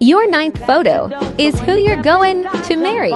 Your ninth photo is who you're going to marry.